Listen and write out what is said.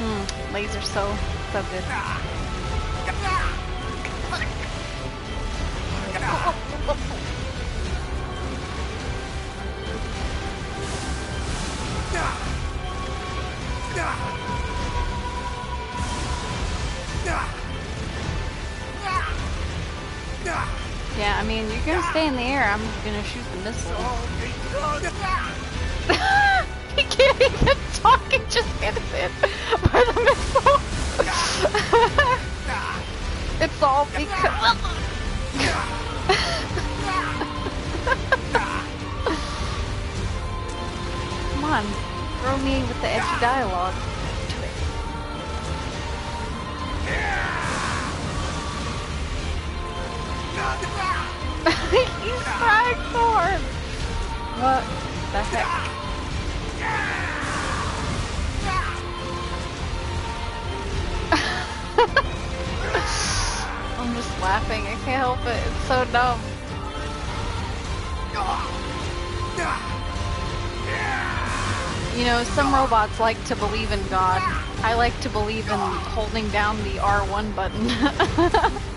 hmm, laser so, so good. Yeah, I mean, you're gonna stay in the air. I'm gonna shoot the missile. It's all because. Come on, throw me with the edgy dialogue. He's trying hard. What the heck? Laughing. I can't help it. It's so dumb. You know, some robots like to believe in God. I like to believe in holding down the R1 button.